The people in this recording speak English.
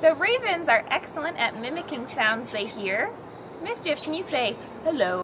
So ravens are excellent at mimicking sounds they hear. Mischief, can you say hello?